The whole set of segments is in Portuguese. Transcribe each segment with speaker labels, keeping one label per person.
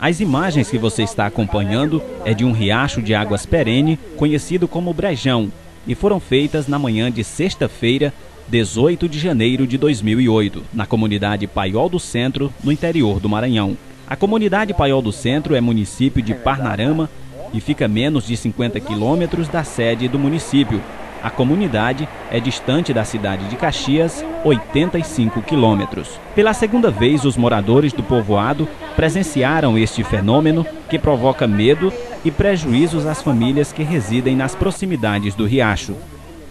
Speaker 1: As imagens que você está acompanhando é de um riacho de águas perene, conhecido como Brejão, e foram feitas na manhã de sexta-feira, 18 de janeiro de 2008, na comunidade Paiol do Centro, no interior do Maranhão. A comunidade Paiol do Centro é município de Parnarama e fica a menos de 50 quilômetros da sede do município, a comunidade é distante da cidade de Caxias, 85 quilômetros. Pela segunda vez, os moradores do povoado presenciaram este fenômeno que provoca medo e prejuízos às famílias que residem nas proximidades do riacho.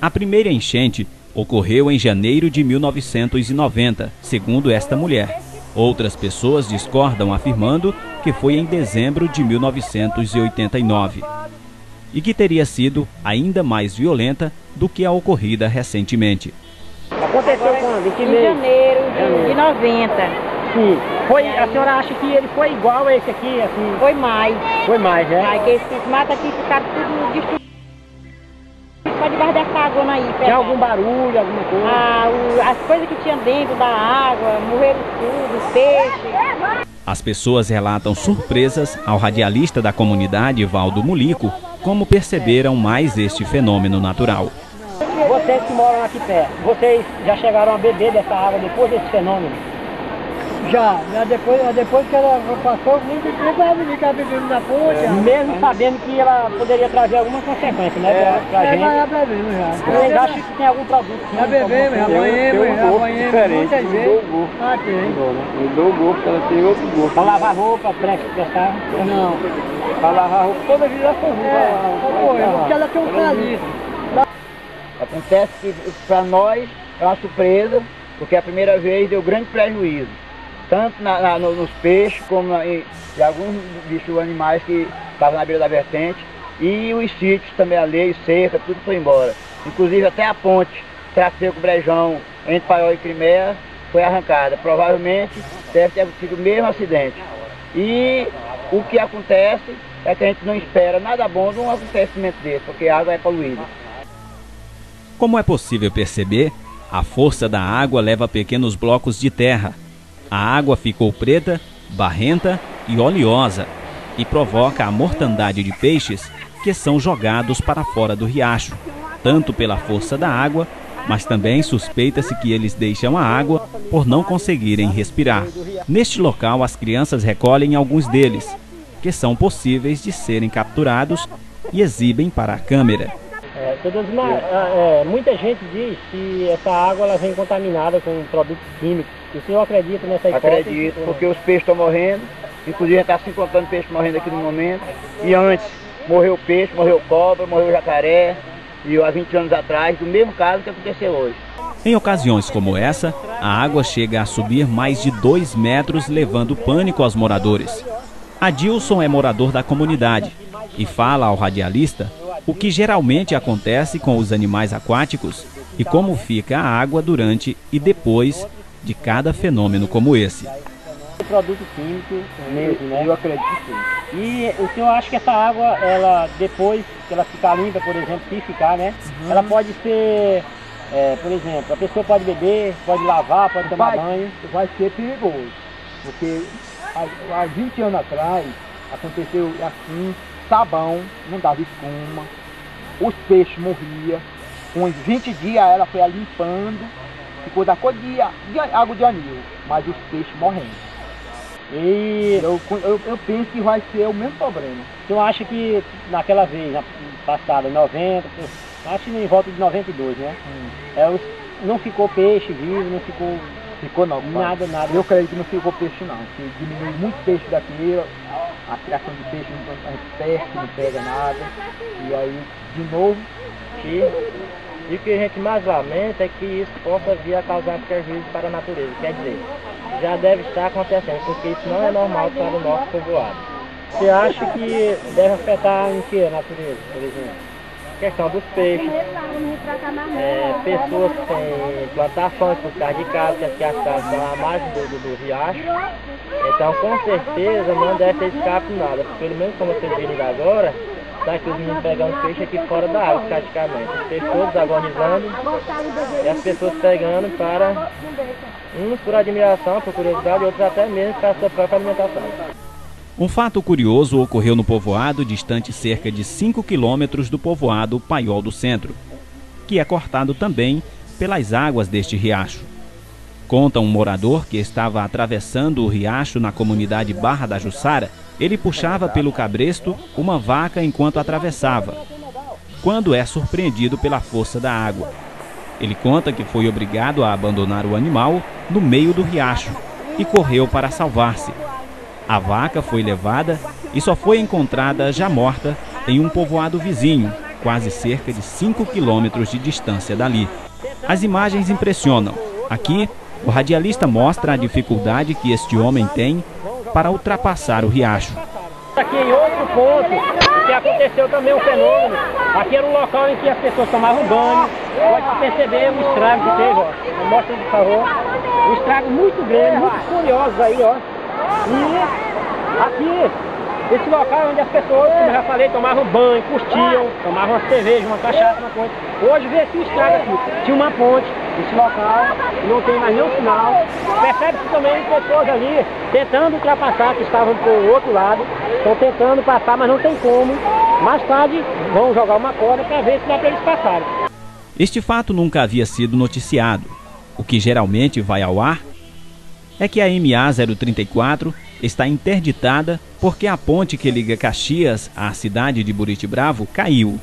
Speaker 1: A primeira enchente ocorreu em janeiro de 1990, segundo esta mulher. Outras pessoas discordam afirmando que foi em dezembro de 1989 e que teria sido ainda mais violenta do que a ocorrida recentemente.
Speaker 2: Aconteceu quando? Em que
Speaker 3: Em janeiro de, de 90.
Speaker 2: Sim. Foi, a senhora acha que ele foi igual a esse aqui, assim?
Speaker 3: Foi mais.
Speaker 2: Foi mais, né?
Speaker 3: Aí que esses matos aqui ficaram tudo destruídos. Só debaixo dessa água aí.
Speaker 2: Tinha algum barulho, alguma coisa?
Speaker 3: Ah, o- as coisas que tinha dentro da água, morreram tudo, os peixes.
Speaker 1: As pessoas relatam surpresas ao radialista da comunidade, Valdo Mulico, como perceberam mais este fenômeno natural.
Speaker 2: Vocês que moram aqui perto, vocês já chegaram a beber dessa água depois desse fenômeno?
Speaker 4: Já, já depois, já depois que ela passou, ela ficar bebendo na ponte.
Speaker 2: Mesmo sabendo que ela poderia trazer algumas consequências, né, pra, pra
Speaker 4: já
Speaker 2: gente.
Speaker 4: já bebendo já.
Speaker 2: Vocês acham que tem algum produto?
Speaker 4: Já bebemos, já banhemos, já banhemos muitas vezes. Ah, tem.
Speaker 5: Mudou o gosto, ela tem outro gosto.
Speaker 2: Pra lavar roupa, pra prestar?
Speaker 4: Não.
Speaker 5: Pra lavar roupa, toda vida ela foi
Speaker 4: É, foi, porque ela tem um caliço.
Speaker 6: Acontece que para nós é uma surpresa, porque a primeira vez deu grande prejuízo, tanto na- na- no- nos peixes como na, em, em alguns bichos animais que estavam na beira da vertente, e os sítios também, a lei, cerca, tudo foi embora. Inclusive até a ponte Traseco Brejão entre Paiol e Crimeia foi arrancada. Provavelmente deve ter sido o mesmo acidente. E o que acontece é que a gente não espera nada bom de um acontecimento desse, porque a água é poluída.
Speaker 1: Como é possível perceber, a força da água leva pequenos blocos de terra. A água ficou preta, barrenta e oleosa e provoca a mortandade de peixes que são jogados para fora do riacho, tanto pela força da água, mas também suspeita-se que eles deixam a água por não conseguirem respirar. Neste local, as crianças recolhem alguns deles, que são possíveis de serem capturados e exibem para a câmera.
Speaker 2: Todas uma- ah, é, muita gente diz que essa água ela vem contaminada com produtos químicos. O senhor acredita nessa hipótese?
Speaker 6: Acredito, porque os peixes estão morrendo. Inclusive a gente está se encontrando peixe morrendo aqui no momento. E antes morreu peixe, morreu cobra, morreu jacaré. E há 20 anos atrás, do mesmo caso que aconteceu hoje.
Speaker 1: Em ocasiões como essa, a água chega a subir mais de 2 metros, levando pânico aos moradores. Adilson é morador da comunidade e fala ao radialista o que geralmente acontece com os animais aquáticos e como fica a água durante e depois de cada fenômeno como esse.
Speaker 2: É produto químico mesmo, né?
Speaker 6: Eu acredito sim.
Speaker 2: E o senhor acha que essa água, ela depois que ela ficar limpa, por exemplo, se ficar, né? Ela pode ser, é, por exemplo, a pessoa pode beber, pode lavar, pode tomar
Speaker 4: Vai.
Speaker 2: banho.
Speaker 4: Vai ser perigoso. Porque há, há 20 anos atrás aconteceu assim, sabão, não dava espuma, os peixes morriam. Com uns 20 dias ela foi limpando, ficou da cor de, de água de anil, mas os peixes morrendo.
Speaker 2: E
Speaker 4: Eu, eu, eu penso que vai ser o mesmo problema.
Speaker 2: senhor acha que naquela vez, na passada, em 90, acho que em volta de 92, né? É, os- não ficou peixe vivo, não ficou
Speaker 4: Ficou não,
Speaker 2: nada, nada.
Speaker 4: Eu creio que não ficou peixe não, que diminuiu muito peixe daqui, a criação de peixe não- gente perde, não pega nada. E aí, de novo,
Speaker 7: E, e o que a gente mais lamenta é que isso possa vir a causar prejuízo para a natureza. Quer dizer, já deve estar acontecendo, porque isso não é normal para o nosso povoado.
Speaker 2: Você acha que deve afetar em que a natureza, por exemplo?
Speaker 7: Questão dos peixes, é, pessoas têm plantações por trás de casa, que as casas estão à margem do, do, do riacho. Então, com certeza, não deve ter escape nada. Pelo menos como vocês viram agora, tá aqui os meninos pegando peixe aqui fora da água, praticamente. Os peixes todos agonizando e as pessoas pegando para, uns por admiração, por curiosidade, outros até mesmo para a sua própria alimentação. Um fato curioso ocorreu no povoado distante cerca de 5 quilômetros do povoado Paiol do Centro, que é cortado também pelas águas deste riacho. Conta um morador que estava atravessando o riacho na comunidade Barra da Jussara, ele puxava pelo cabresto uma vaca enquanto atravessava, quando é surpreendido pela força da água. Ele conta que foi obrigado a abandonar o animal no meio do riacho e correu para salvar-se. A vaca foi levada e só foi encontrada já morta em um povoado vizinho, quase cerca de 5 quilômetros de distância dali. As imagens impressionam. Aqui, o radialista mostra a dificuldade que este homem tem para ultrapassar o riacho.
Speaker 2: Aqui em outro ponto que aconteceu também um fenômeno. Aqui era um local em que as pessoas tomavam banho. Pode perceber o estrago que teve, ó. Mostra por favor. Um estrago muito grande, muito curioso aí, ó. E aqui esse local onde as pessoas, como eu já falei, tomavam banho, curtiam, tomavam uma cerveja, uma cachaça, uma ponte. Hoje vê aqui o estrago aqui. Tinha uma ponte, esse local, não tem mais nenhum sinal. Percebe-se também pessoas ali tentando ultrapassar, que estavam o outro lado, estão tentando passar, mas não tem como. Mais tarde vão jogar uma corda para ver se dá para eles passarem.
Speaker 7: Este fato nunca havia sido noticiado. O que geralmente vai ao ar é que a MA 034 está interditada porque a ponte que liga Caxias à cidade de Buriti Bravo caiu.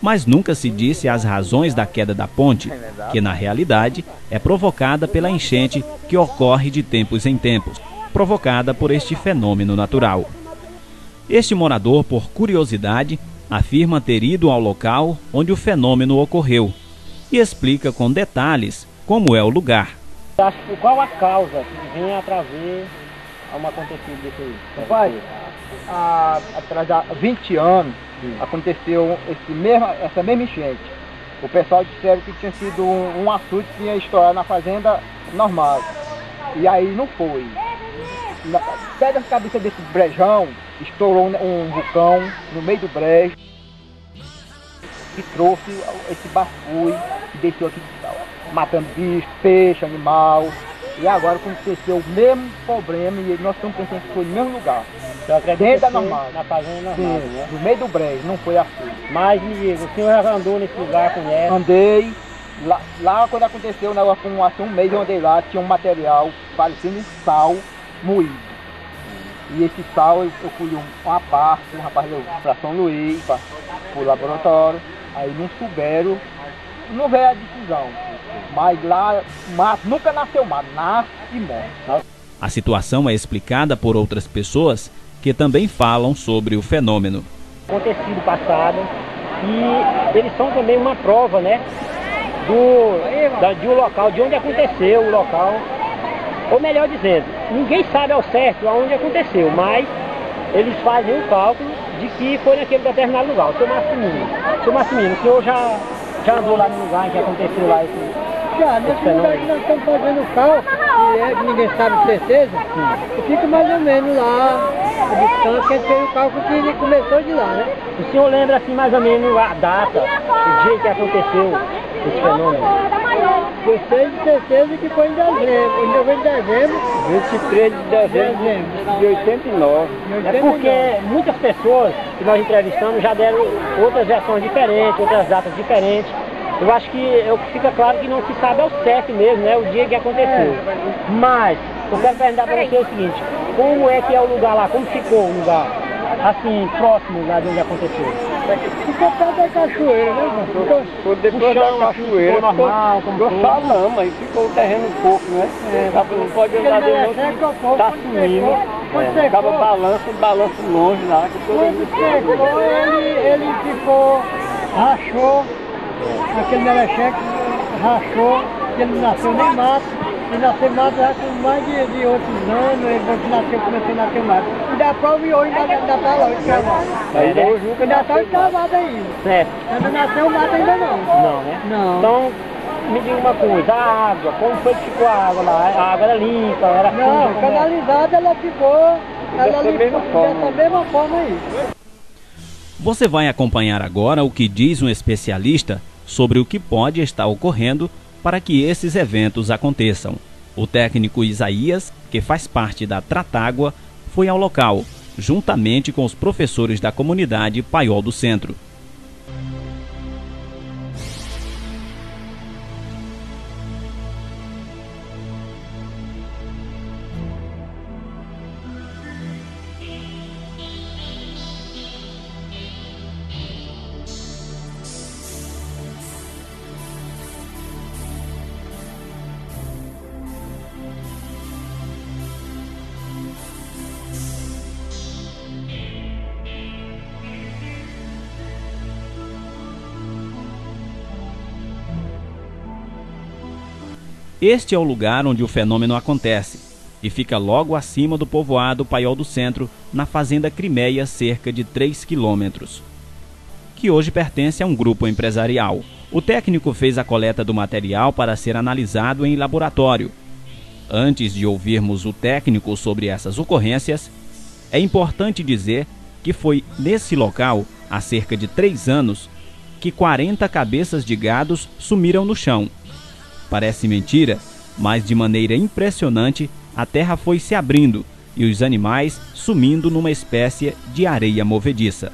Speaker 7: Mas nunca se disse as razões da queda da ponte, que na realidade é provocada pela enchente que ocorre de tempos em tempos, provocada por este fenômeno natural. Este morador, por curiosidade, afirma ter ido ao local onde o fenômeno ocorreu e explica com detalhes como é o lugar.
Speaker 2: Qual a causa que vem a trazer a um acontecido desse aí?
Speaker 4: Pai, há, atrás de 20 anos Sim. aconteceu esse mesmo, essa mesma enchente. O pessoal disseram que tinha sido um, um açude que tinha estourado na fazenda normal. E aí não foi. Na, da cabeça desse brejão, estourou um vulcão no meio do brejo que trouxe esse bafui que desceu aqui matando bicho, peixe, animal. E agora aconteceu o mesmo problema e nós estamos pensando que foi no mesmo lugar. Dentro da normal.
Speaker 2: Na fazenda normal,
Speaker 4: Sim,
Speaker 2: né?
Speaker 4: no meio do brejo, não foi assim.
Speaker 2: Mas me diga, o senhor já andou nesse lugar, conhece?
Speaker 4: Andei. Lá, lá quando aconteceu o negócio com assim, um mês eu andei lá, tinha um material parecendo sal moído. E esse sal eu, eu fui uma parte, um rapaz levou para São Luís, para o laboratório, aí não souberam, não veio a decisão. Mas lá, mato, nunca nasceu mato, nasce e morre.
Speaker 7: A situação é explicada por outras pessoas que também falam sobre o fenômeno.
Speaker 2: Acontecido passado e eles são também uma prova, né? Do, da, de um local, de onde aconteceu o local. Ou melhor dizendo, ninguém sabe ao certo aonde aconteceu, mas eles fazem um cálculo de que foi naquele determinado lugar. O seu Massimino, o seu Massimino, o senhor já, já andou lá no lugar em que aconteceu lá esse,
Speaker 8: já, nesse lugar que nós estamos fazendo o cálculo, que é ninguém sabe certeza, Sim. fica mais ou menos lá, a distância que a gente fez o cálculo que ele começou de lá, né?
Speaker 2: O senhor lembra assim mais ou menos a data, o dia que aconteceu esse fenômeno?
Speaker 8: Eu sei de certeza que foi em dezembro, em novembro de dezembro.
Speaker 5: 23 de dezembro de 89.
Speaker 2: É porque muitas pessoas que nós entrevistamos já deram outras versões diferentes, outras datas diferentes. Eu acho que eu, fica claro que não se sabe ao certo mesmo, né? O dia que aconteceu. Mas, eu quero perguntar para você o seguinte, como é que é o lugar lá? Como ficou o lugar? Assim, próximo lá de onde aconteceu?
Speaker 8: Ficou perto da cachoeira, né? Ficou,
Speaker 5: ficou depois da cachoeira, ficou normal, ficou, ficou só lama, e ficou o terreno um pouco, né? É, não pode andar de novo, tá sumindo. É, acaba balanço, balanço longe lá. Que todo
Speaker 8: quando secou, ele, ele ficou, rachou, aquele melecheque rachou, que ele não nasceu nem mato. E nasceu mato já com mais de, de outros anos, ele nasceu, começou a nascer mato. E da prova e hoje ainda, ainda tá lá, o escavado.
Speaker 2: É, né?
Speaker 8: Ainda tá escavado ainda.
Speaker 2: Certo.
Speaker 8: Ainda nasceu mato ainda não.
Speaker 2: Não, né?
Speaker 8: Não.
Speaker 2: Então, me diga uma coisa, a água, como foi que ficou a água lá? A água era limpa, era
Speaker 8: Não,
Speaker 2: suja,
Speaker 8: canalizada ela ficou, ela
Speaker 5: dessa mesma forma.
Speaker 8: dessa mesma forma aí.
Speaker 7: Você vai acompanhar agora o que diz um especialista sobre o que pode estar ocorrendo para que esses eventos aconteçam. O técnico Isaías, que faz parte da Tratágua, foi ao local, juntamente com os professores da comunidade Paiol do Centro. Este é o lugar onde o fenômeno acontece e fica logo acima do povoado Paiol do Centro, na fazenda Crimeia, cerca de 3 quilômetros, que hoje pertence a um grupo empresarial. O técnico fez a coleta do material para ser analisado em laboratório. Antes de ouvirmos o técnico sobre essas ocorrências, é importante dizer que foi nesse local, há cerca de três anos, que 40 cabeças de gados sumiram no chão Parece mentira, mas de maneira impressionante a terra foi se abrindo e os animais sumindo numa espécie de areia movediça.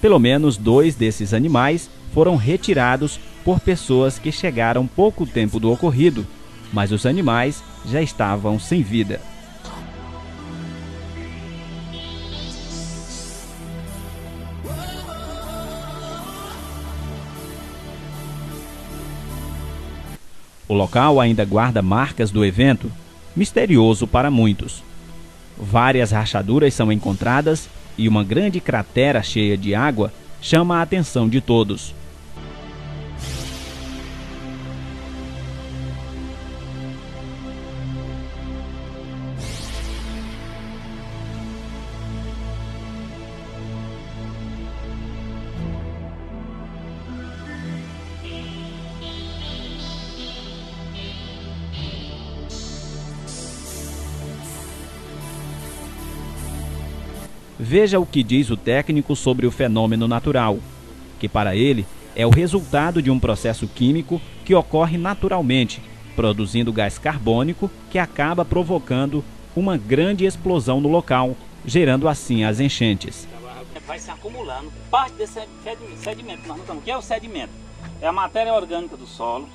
Speaker 7: Pelo menos dois desses animais foram retirados por pessoas que chegaram pouco tempo do ocorrido, mas os animais já estavam sem vida. O local ainda guarda marcas do evento, misterioso para muitos. Várias rachaduras são encontradas e uma grande cratera cheia de água chama a atenção de todos. Veja o que diz o técnico sobre o fenômeno natural, que para ele é o resultado de um processo químico que ocorre naturalmente, produzindo gás carbônico que acaba provocando uma grande explosão no local, gerando assim as enchentes.
Speaker 9: Vai se acumulando parte desse sedimento. Nós. O que é o sedimento? É a matéria orgânica do solo,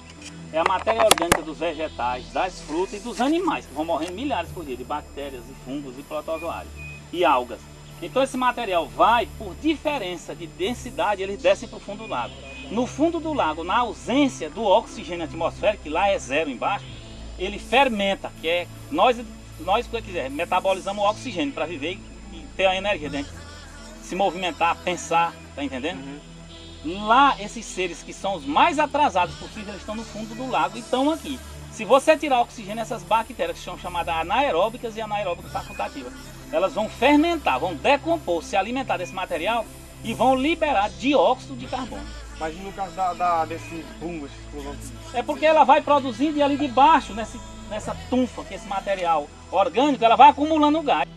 Speaker 9: é a matéria orgânica dos vegetais, das frutas e dos animais, que vão morrendo milhares por dia de bactérias e fungos e protozoários e algas. Então esse material vai, por diferença de densidade, eles descem para o fundo do lago. No fundo do lago, na ausência do oxigênio atmosférico, que lá é zero embaixo, ele fermenta, que é nós, nós que quiser, metabolizamos o oxigênio para viver e, ter a energia dentro. Se movimentar, pensar, tá entendendo? Uhum. Lá, esses seres que são os mais atrasados possíveis, eles estão no fundo do lago e estão aqui. Se você tirar oxigênio, essas bactérias que são chamadas anaeróbicas e anaeróbicas facultativas, elas vão fermentar, vão decompor, se alimentar desse material e vão liberar dióxido de carbono.
Speaker 10: Mas no caso da, da, desses fungos?
Speaker 9: É porque ela vai produzindo e ali debaixo, nesse, nessa tunfa, que é esse material orgânico, ela vai acumulando gás.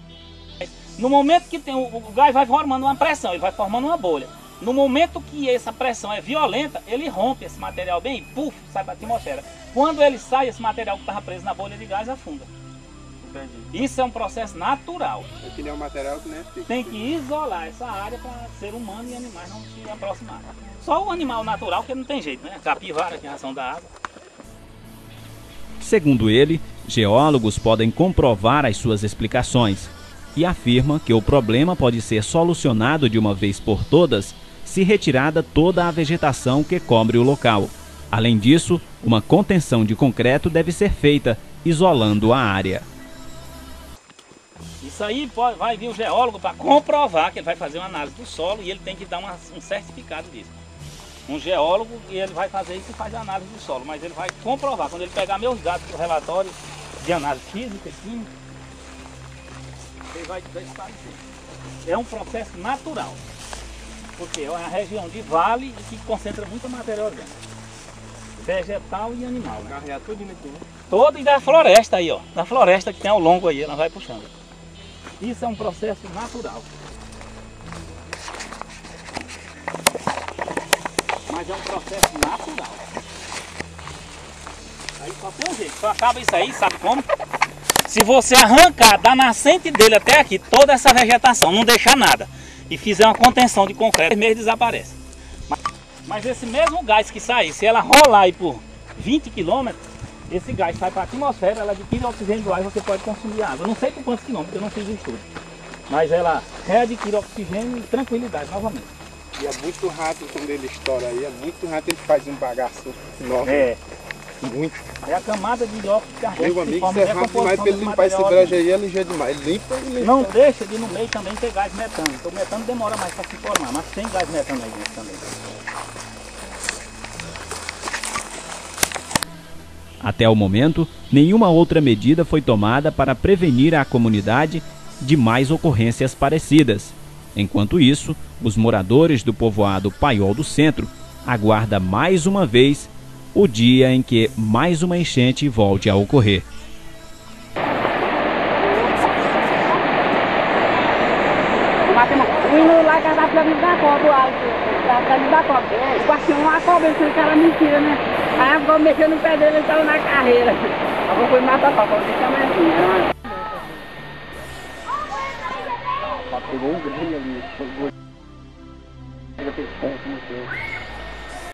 Speaker 9: No momento que tem o, o gás vai formando uma pressão, ele vai formando uma bolha. No momento que essa pressão é violenta, ele rompe esse material bem e puf, sai para a atmosfera. Quando ele sai, esse material que estava preso na bolha de gás afunda. Entendi. Isso é um processo natural.
Speaker 10: É que nem um material que nem
Speaker 9: é Tem que isolar essa área para ser humano e animais não se aproximarem. Só o animal natural que não tem jeito, né? Capivara, que é a ração da água.
Speaker 7: Segundo ele, geólogos podem comprovar as suas explicações e afirma que o problema pode ser solucionado de uma vez por todas se retirada toda a vegetação que cobre o local. Além disso, uma contenção de concreto deve ser feita, isolando a área.
Speaker 9: Isso aí pode, vai vir o geólogo para comprovar que ele vai fazer uma análise do solo e ele tem que dar uma, um certificado disso. Um geólogo e ele vai fazer isso e faz a análise do solo, mas ele vai comprovar. Quando ele pegar meus dados do relatório de análise física e química, ele vai esclarecer. É um processo natural, porque é uma região de vale que concentra muita matéria orgânica, vegetal e animal. Né? tudo aqui, né? Todo e da floresta aí, ó. Da floresta que tem ao longo aí, ela vai puxando. Isso é um processo natural. Mas é um processo natural. Aí só tem um jeito, só acaba isso aí, sabe como? Se você arrancar da nascente dele até aqui, toda essa vegetação, não deixar nada, e fizer uma contenção de concreto, mesmo desaparece. Mas, esse mesmo gás que sair, se ela rolar aí por 20 quilômetros, esse gás sai para a atmosfera, ela adquire oxigênio do ar e você pode consumir água. Eu não sei por quantos quilômetros, eu não fiz o estudo. Mas ela readquire oxigênio e tranquilidade novamente.
Speaker 10: E é muito rápido quando ele estoura aí, é muito rápido, ele faz um bagaço enorme.
Speaker 9: É.
Speaker 10: Muito.
Speaker 9: É a camada de dióxido de carbono.
Speaker 10: Meu amigo, isso é rápido demais pra ele limpar esse brejo aí, é ligeiro demais. Ele limpa e limpa.
Speaker 9: Não deixa de no meio também ter gás metano. Então o metano demora mais para se formar, mas tem gás metano aí dentro também.
Speaker 7: Até o momento, nenhuma outra medida foi tomada para prevenir a comunidade de mais ocorrências parecidas. Enquanto isso, os moradores do povoado Paiol do Centro aguardam mais uma vez o dia em que mais uma enchente volte a ocorrer.
Speaker 3: Hino lá era pra mim da cobra, o cobra. O uma cobra, ele falou que era mentira, né? Aí a cobra mexeu no pé dele, ele tava na carreira. A cobra foi matar a cobra, deixa mais assim, era.
Speaker 5: Pegou um grande ali, pegou. Pegou aquele ponto no